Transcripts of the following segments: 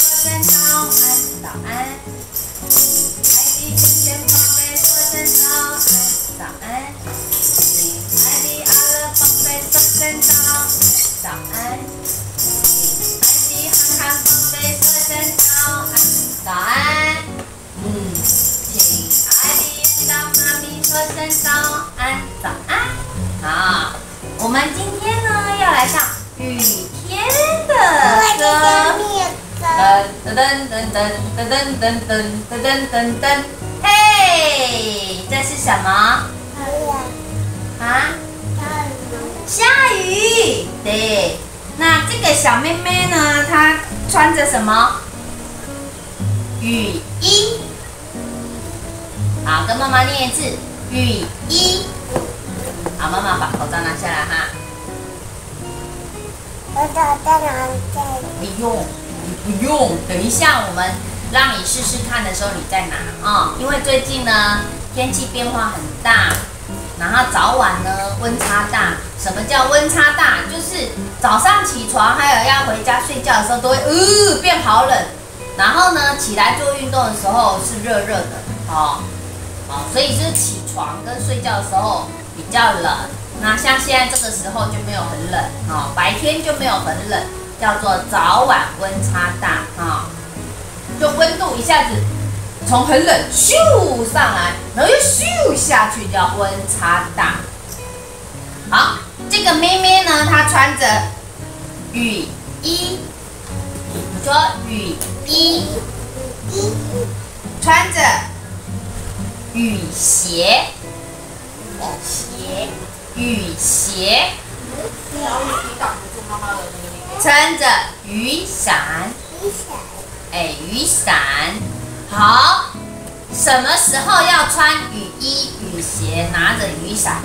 说声早安，早安。亲爱的天天宝贝，说声早安，早安。亲爱的阿乐宝贝，说声早安，早安。亲爱的憨憨宝贝，说声早安，早安。嗯，亲爱的大妈咪，说声早安，早安。好，我们今天呢要来唱雨天噔噔噔噔噔噔噔噔噔噔噔噔，嘿，这是什么？啊？下雨。对，那这个小妹妹呢？她穿着什么？雨衣。好，跟妈妈念一次，雨衣。好，妈妈把口罩拿下来哈。我找在哪里？不用，你用。等一下我们让你试试看的时候，你再拿啊、因为最近呢天气变化很大，然后早晚呢温差大。什么叫温差大？就是早上起床还有要回家睡觉的时候，都会呃变好冷。然后呢起来做运动的时候是热热的，哦，哦，所以就是起床跟睡觉的时候比较冷。那像现在这个时候就没有很冷，哦，白天就没有很冷，叫做早晚温差大，啊、就温度一下子从很冷咻上来，然后又咻下去，叫温差大。好，这个妹妹呢，她穿着雨衣，说雨衣，穿着雨鞋，雨鞋，雨鞋，撑着雨伞，雨伞哎，雨伞。好，什么时候要穿雨衣、雨鞋，拿着雨伞？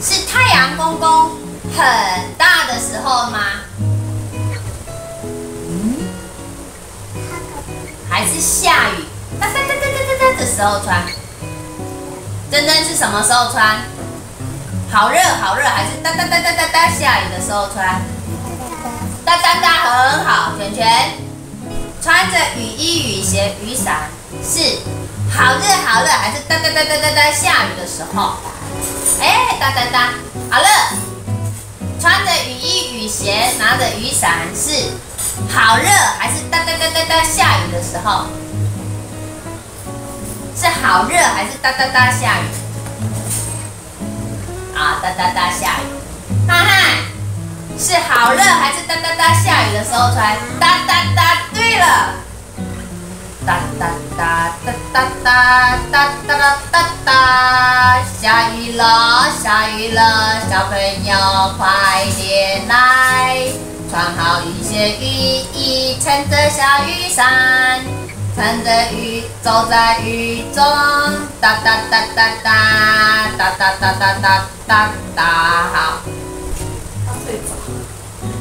是太阳公公很大的时候吗？嗯，还是下雨哒哒哒哒哒哒的时候穿？真真是什么时候穿？好热好热，还是哒哒哒哒哒哒下雨的时候穿？哒哒哒很好，圈圈穿着雨衣、雨鞋、雨伞是好热好热，还是哒哒哒哒哒哒下雨的时候？哎，哒哒哒，好了，穿着雨衣、雨鞋，拿着雨伞是好热，还是哒哒哒哒哒下雨的时候？是好热还是哒哒哒下雨？啊，哒哒哒下雨。哈哈，是好热还是哒哒哒下雨的时候穿？哒哒哒，对了。哒哒哒哒哒哒哒哒哒哒哒，下雨了，下雨了，小朋友快点来，穿好雨鞋、雨衣，撑着小雨伞，撑着雨走在雨中，哒哒哒哒哒哒哒哒哒哒哒哒，好。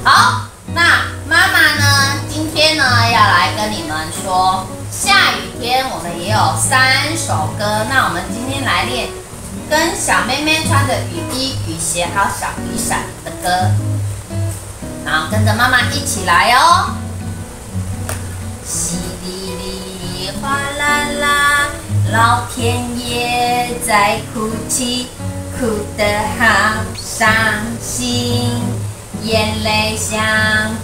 好，那妈妈呢？今天呢要来跟你们说，下雨天我们也有三首歌。那我们今天来练跟小妹妹穿着雨衣、雨鞋还有小雨伞的歌，然后跟着妈妈一起来哦。淅沥沥，哗啦啦，老天爷在哭泣，哭得好伤心。眼泪像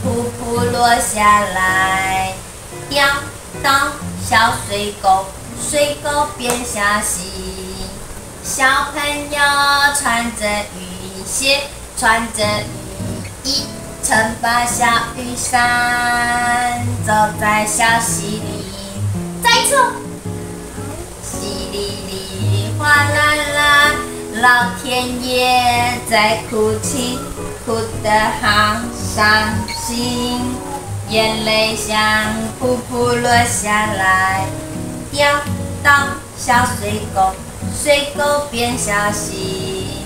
瀑布落下来，掉到小水沟，水沟变小溪。小朋友穿着雨鞋，穿着雨衣，撑把小雨伞，走在小溪里。再一次，淅沥沥，哗啦啦，老天爷在哭泣。哭得好伤心，眼泪像瀑布落下来，掉到小水沟，水沟变小溪。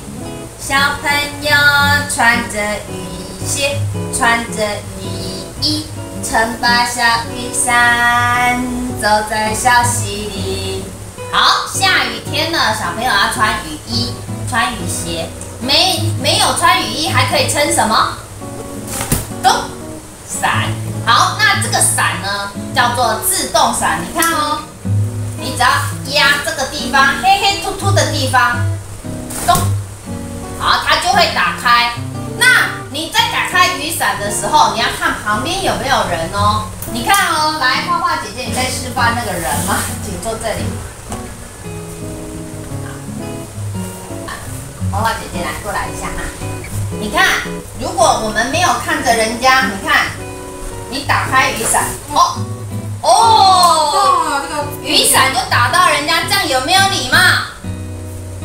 小朋友穿着雨鞋，穿着雨衣，撑把小雨伞，走在小溪里。好，下雨天了，小朋友要穿雨衣，穿雨鞋。没没有穿雨衣，还可以撑什么？咚，伞。好，那这个伞呢，叫做自动伞。你看哦，你只要压这个地方，黑黑凸凸的地方，咚，好，它就会打开。那你在打开雨伞的时候，你要看旁边有没有人哦。你看哦，来，花花姐姐，你在示范那个人吗？请坐这里。花花姐姐来过来一下哈。你看，如果我们没有看着人家，你看，你打开雨伞，哦哦，这个雨伞就打到人家，这样有没有礼貌？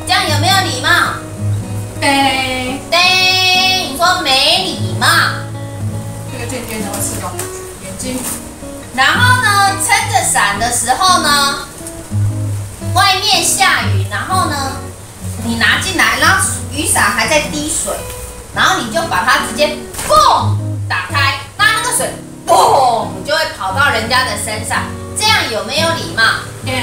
这样有没有礼貌？对，对，你说没礼貌。这个渐渐的会刺到眼睛。然后呢，撑着伞的时候呢，外面下雨，然后呢，你拿进来，然后雨伞还在滴水，然后你就把它直接嘣打开，那那个水嘣就会跑到人家的身上，这样有没有礼貌？对，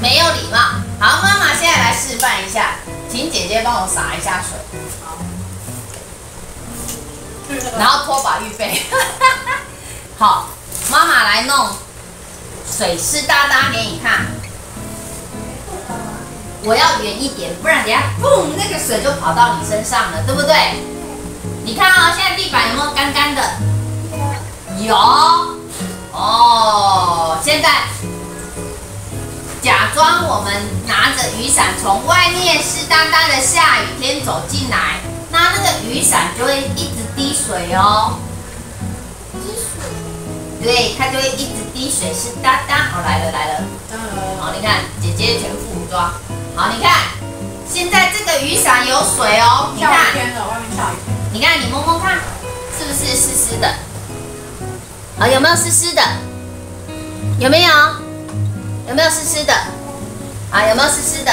没有礼貌。好，妈妈现在来示范一下，请姐姐帮我洒一下水，好。然后拖把预备。好，妈妈来弄水湿哒哒给你看。我要远一点，不然等下嘣，那个水就跑到你身上了，对不对？你看啊、现在地板有没有干干的？有。哦，现在假装我们拿着雨伞从外面湿哒哒的下雨天走进来，那那个雨伞就会一直滴水哦。对，它就会一直滴水，湿哒哒。好，来了来了。呃，好，你看姐姐全副武装。好，你看现在这个雨伞有水哦，你看，外面下雨。你看你摸摸看，是不是湿湿的？啊，有没有湿湿的？有没有？有没有湿湿的？啊，有没有湿湿的？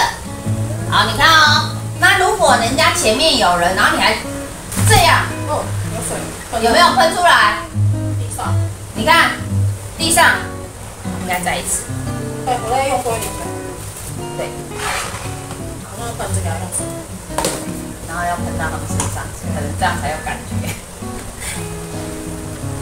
好，你看哦。那如果人家前面有人，然后你还这样，哦，有水，有没有喷出来？地上？你看地上，应该在一起。对，我再用多一点水。对，好，那换这个要用。然后要喷到他们身上，可能这样才有感觉。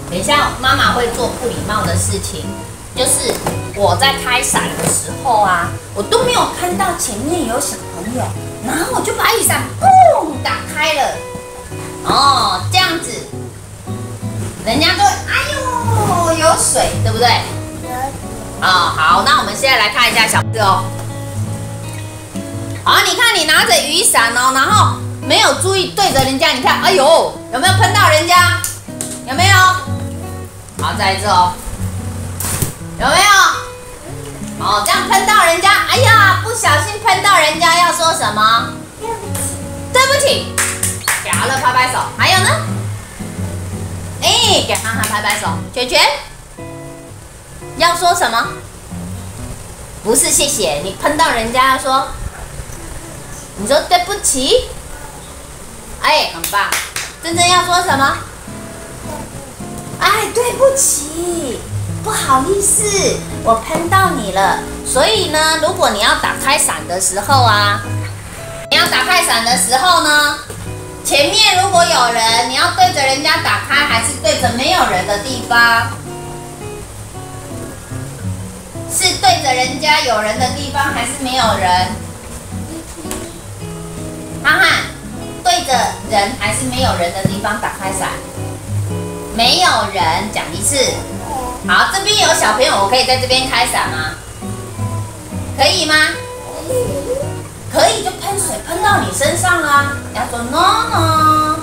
等一下，妈妈会做不礼貌的事情，就是我在开伞的时候啊，我都没有看到前面有小朋友，然后我就把雨伞嘣打开了，哦，这样子，人家就哎呦有水，对不对？啊、好，那我们现在来看一下小字哦。好，你看你拿着雨伞哦，然后没有注意对着人家，你看，哎呦，有没有喷到人家？有没有？好，再一次哦，有没有？哦，这样喷到人家，哎呀，不小心喷到人家，要说什么？对不起，给阿乐拍拍手。还有呢？哎，给憨憨拍拍手。卷卷，要说什么？不是谢谢，你喷到人家要说。你说对不起，哎，很棒。真正要说什么？哎，对不起，不好意思，我喷到你了。所以呢，如果你要打开伞的时候啊，你要打开伞的时候呢，前面如果有人，你要对着人家打开，还是对着没有人的地方？是对着人家有人的地方，还是没有人？人还是没有人的地方打开伞？没有人，讲一次。好，这边有小朋友，我可以在这边开伞吗？可以吗？可以就喷水喷到你身上啦。要说 no no。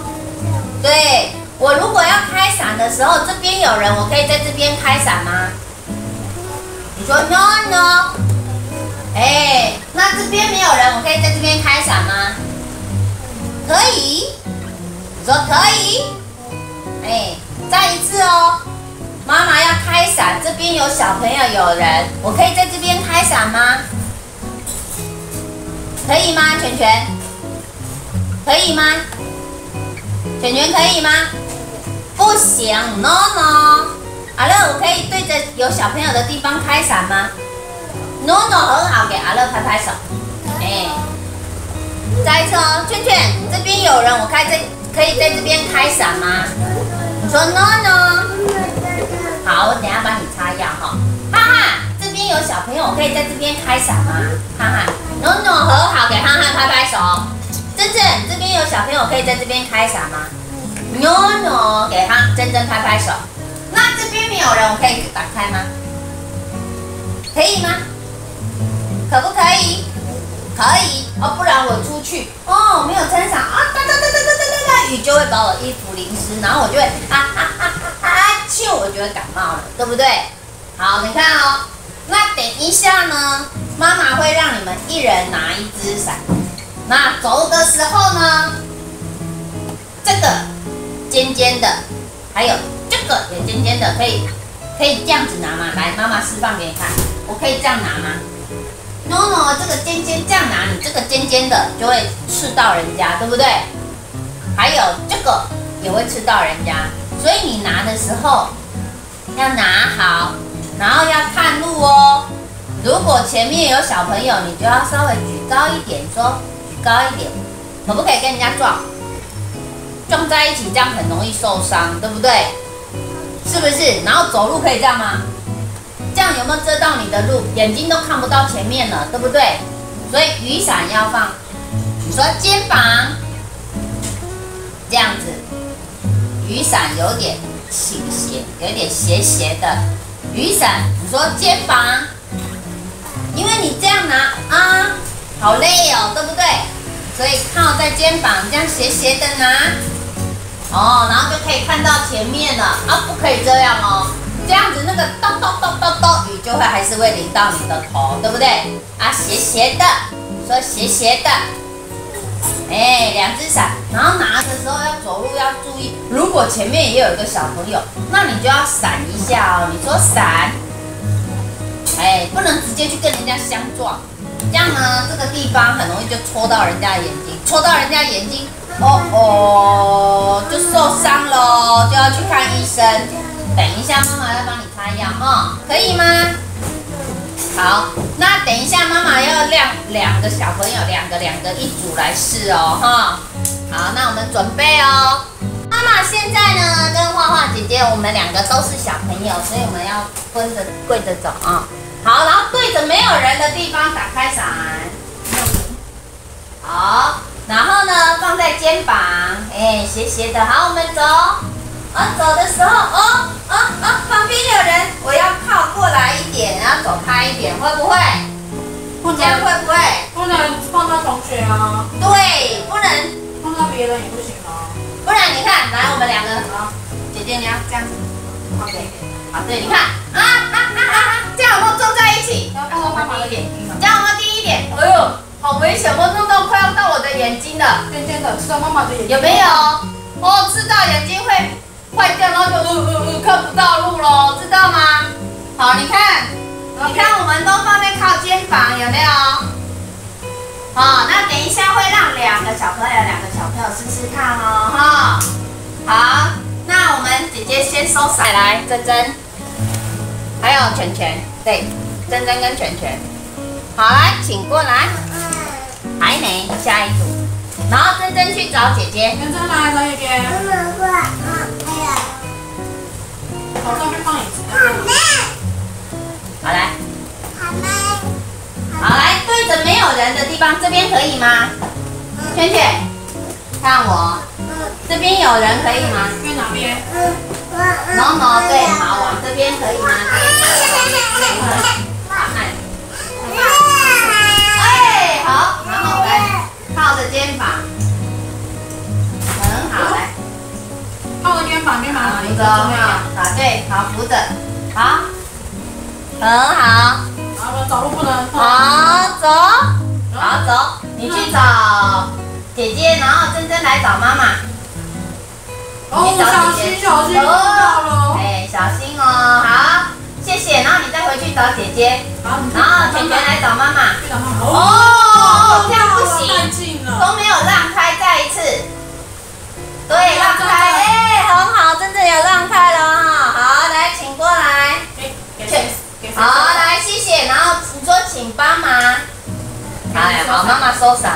对我如果要开伞的时候，这边有人，我可以在这边开伞吗？你说 no no。哎，那这边没有人，我可以在这边开伞吗？可以。你说可以。哎，再一次哦。妈妈要开伞，这边有小朋友，有人，我可以在这边开伞吗？可以吗，全全？可以吗？全全可以吗？不行，no no。阿乐，我可以对着有小朋友的地方开伞吗？no no，很好，给阿乐拍拍手。哎，再一次哦，圈圈，这边有人，我开这可以在这边开伞吗？你说 no no。好，我等下帮你擦药哈。哈哈，这边有小朋友，可以在这边开伞吗？哈哈，诺诺和好，给哈哈拍拍手。珍珍，这边有小朋友可以在这边开伞吗？诺诺，给哈珍珍拍拍手。那这边没有人，我可以打开吗？可以吗？可不可以？可以哦，不然我出去哦，没有撑伞啊，哒哒哒哒哒哒哒，雨就会把我衣服淋湿，然后我就会啊啊啊啊啊，就我就会感冒了，对不对？好，你看哦，那等一下呢，妈妈会让你们一人拿一只伞，那走的时候呢，这个尖尖的，还有这个也尖尖的，可以可以这样子拿吗？来，妈妈示范给你看，我可以这样拿吗？no no，这个尖尖这样拿，你这个尖尖的就会刺到人家，对不对？还有这个也会刺到人家，所以你拿的时候要拿好，然后要看路哦。如果前面有小朋友，你就要稍微举高一点，说举高一点，可不可以跟人家撞？撞在一起这样很容易受伤，对不对？是不是？然后走路可以这样吗？这样有没有遮到你的路？眼睛都看不到前面了，对不对？所以雨伞要放，你说肩膀这样子，雨伞有点倾斜，有点斜斜的。雨伞，你说肩膀，因为你这样拿啊，好累哦，对不对？所以靠在肩膀，这样斜斜的拿，哦，然后就可以看到前面了啊，不可以这样哦。这样子，那个咚咚咚咚咚，雨就会还是会淋到你的头，对不对？啊，斜斜的，说斜斜的，哎，两只伞，然后拿的时候要走路要注意，如果前面也有一个小朋友，那你就要闪一下哦。你说闪，哎，不能直接去跟人家相撞，这样呢，这个地方很容易就戳到人家眼睛，戳到人家眼睛，哦哦，就受伤了，就要去看医生。等一下，妈妈要帮你擦药哈，可以吗？好，那等一下妈妈要两两个小朋友，两个两个一组来试哦哈。好，那我们准备哦。妈妈现在呢跟画画姐姐，我们两个都是小朋友，所以我们要蹲着跪着走啊。好，然后对着没有人的地方打开伞。好，然后呢放在肩膀，哎斜斜的。好，我们走。啊，走的时候，哦，哦哦，旁边有人，我要靠过来一点，然后走开一点，会不会？这样会不会？不能碰到同学啊。对，不能碰到别人也不行啊。不然你看，来我们两个，啊，姐姐你要这样子，OK，好，对，你看，啊啊啊啊啊，这样有没有撞在一起？要碰到妈妈的眼睛这样我们低一点？哎呦，好危险，我弄到快要到我的眼睛了，尖尖的，吃到妈妈的眼睛。有没有？哦，吃到眼睛会。坏掉，然后就呃呃呃看不到路喽，知道吗？好，你看，你看，我们都放在靠肩膀，有没有？好，那等一下会让两个小朋友，两个小朋友试试看哦，哈。好，那我们姐姐先收伞来，珍珍，还有全全，对，珍珍跟全全，好来，请过来，还没，下一组，然后珍珍去找姐姐，珍珍来找姐姐。好，上面放椅子。好来。好来。好来，对着没有人的地方，这边可以吗？圈圈，看我。这边有人可以吗？去哪边？No no，对，好，往这边可以吗？来靠着肩膀，很好，来。靠着肩膀，肩膀扶着哈，啊对，好扶着，好，很好。好，走路不能。好走，好走，你去找姐姐，然后珍珍来找妈妈。哦，小心小心，哦，哎，小心哦，好，谢谢，然后你再回去找姐姐。好，然后全全来找妈妈。去找妈妈。哦，这样不行，都没有让开，再一次。对，让开，哎，很好，真正有让开了哈。好，来，请过来。好，来，谢谢。然后你说请帮忙。哎，好，妈妈收伞。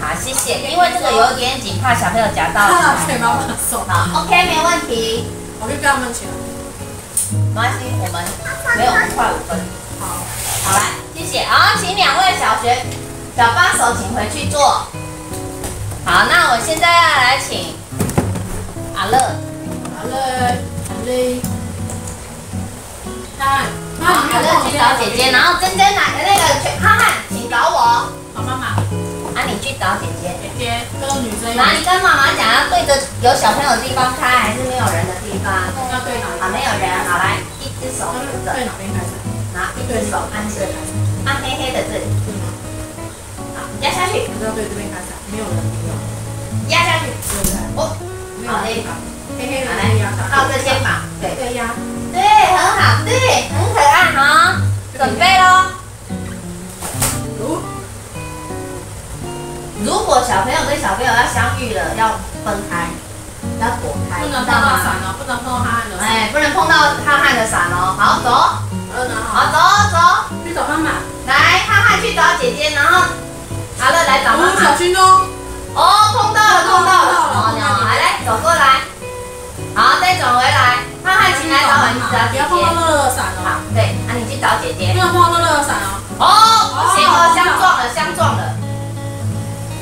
好，谢谢。因为这个有点紧，怕小朋友夹到。给妈妈收。好，OK，没问题。我去跟他们抢。没关系，我们没有五块五分。好，好来，谢谢。好，请两位小学小帮手请回去做。好，那我现在要来请阿乐。好嘞，好嘞。看，好，阿乐去找姐姐，然后珍珍来那个去汉汉，请找我。好妈妈，啊，你去找姐姐。姐姐跟女生那你跟妈妈讲，要对着有小朋友的地方开，还是没有人的地方？要对哪？啊，没有人。好，来，一只手扶着，对哪边开始？拿一只手按这里，按黑黑的这里，压下去，还是要对这边开始？没有人，没有。压下去。对不对？哦，没有地方。黑黑的好可以压下来，靠着肩膀，对。对压。对，很好，对，很可爱哈。准备喽。如如果小朋友跟小朋友要相遇了，要分开，要躲开，不能？碰到伞哦，不能碰到汉的伞。哎，不能碰到汉汉的伞哦。好，走，嗯，好好，走走，去找妈妈。来，汉汉去找姐姐，然后阿乐来找妈妈。心哦。哦，碰到了，碰到了，好，来来，走过来，好，再转回来，汉汉请来找我，你去找姐不要碰到姐。乐乐伞哦。好，对，啊，你去找姐姐不。要碰到乐乐伞哦。哦，不行哦，相撞了，相撞了。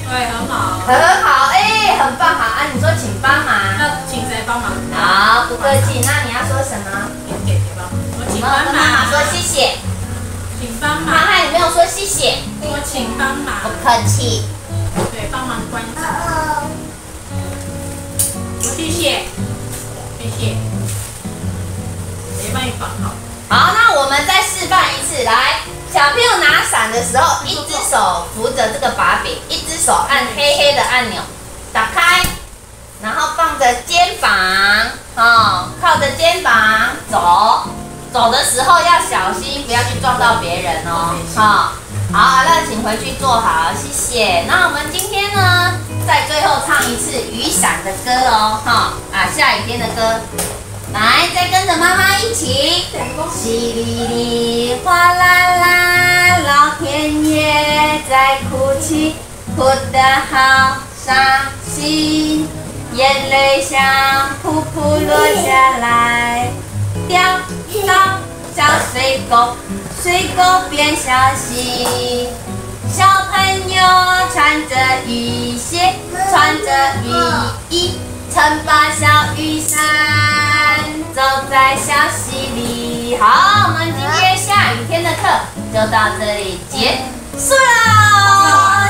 对，很好。很好，哎、很棒，好啊！你说请帮忙，那请谁帮忙？好，不客气。那你要说什么？请姐姐帮忙。我我请妈妈。说谢谢。请帮涵忙。涵，你没有说谢谢，我请帮忙不。客气。对，帮忙关上。我谢谢，谢谢。谁帮你绑好？好，那我们再示范一次，来，小朋友拿伞的时候，一只手扶着这个把柄，一只手按黑黑的按钮，打开，然后放着肩膀，哦，靠着肩膀走，走的时候要小心，不要去撞到别人哦，好、好，那请回去坐好，谢谢。那我们今天呢，在最后唱一次雨伞的歌哦，哈、啊，下雨天的歌。来，再跟着妈妈一起。淅沥沥，哗啦啦，老天爷在哭泣，哭得好伤心，眼泪像瀑布落下来，掉到小水沟，水沟边小溪。小朋友穿着雨鞋，穿着雨衣，撑把小雨伞，走在小溪里。好，我们今天下雨天的课就到这里结束喽。